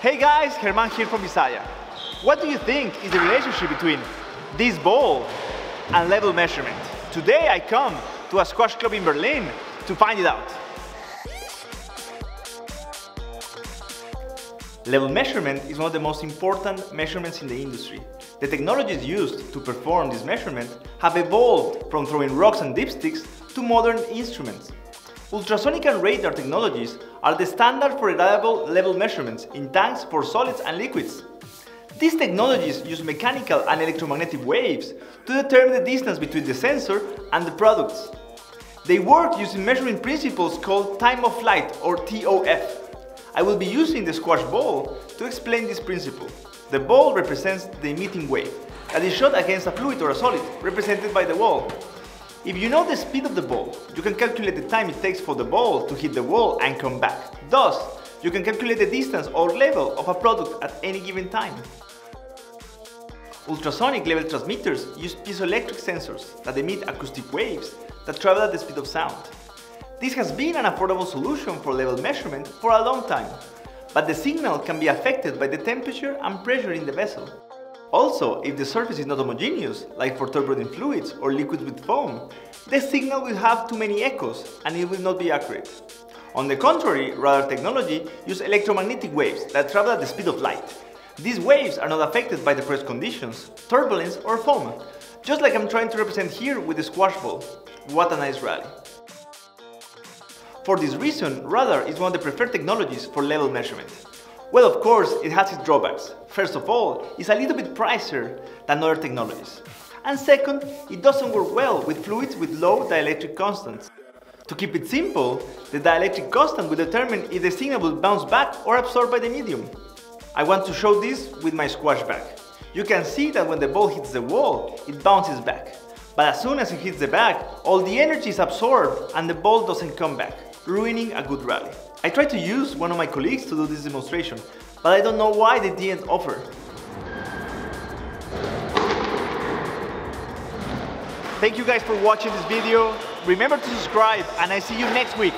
Hey guys, German here from Visaya. What do you think is the relationship between this ball and level measurement? Today I come to a squash club in Berlin to find it out. Level measurement is one of the most important measurements in the industry. The technologies used to perform this measurement have evolved from throwing rocks and dipsticks to modern instruments. Ultrasonic and radar technologies are the standard for reliable level measurements in tanks for solids and liquids. These technologies use mechanical and electromagnetic waves to determine the distance between the sensor and the products. They work using measuring principles called time of flight or TOF. I will be using the squash ball to explain this principle. The ball represents the emitting wave that is shot against a fluid or a solid, represented by the wall. If you know the speed of the ball, you can calculate the time it takes for the ball to hit the wall and come back. Thus, you can calculate the distance or level of a product at any given time. Ultrasonic level transmitters use piezoelectric sensors that emit acoustic waves that travel at the speed of sound. This has been an affordable solution for level measurement for a long time, but the signal can be affected by the temperature and pressure in the vessel. Also, if the surface is not homogeneous, like for turbulent fluids or liquids with foam, the signal will have too many echoes and it will not be accurate. On the contrary, radar technology uses electromagnetic waves that travel at the speed of light. These waves are not affected by the pressure conditions, turbulence or foam, just like I'm trying to represent here with the squash ball. What a nice rally. For this reason, radar is one of the preferred technologies for level measurement. Well, of course, it has its drawbacks. First of all, it's a little bit pricier than other technologies. And second, it doesn't work well with fluids with low dielectric constants. To keep it simple, the dielectric constant will determine if the signal will bounce back or absorbed by the medium. I want to show this with my squash bag. You can see that when the ball hits the wall, it bounces back. But as soon as it hits the bag, all the energy is absorbed and the ball doesn't come back, ruining a good rally. I tried to use one of my colleagues to do this demonstration, but I don't know why they didn't offer. Thank you guys for watching this video. Remember to subscribe and I see you next week.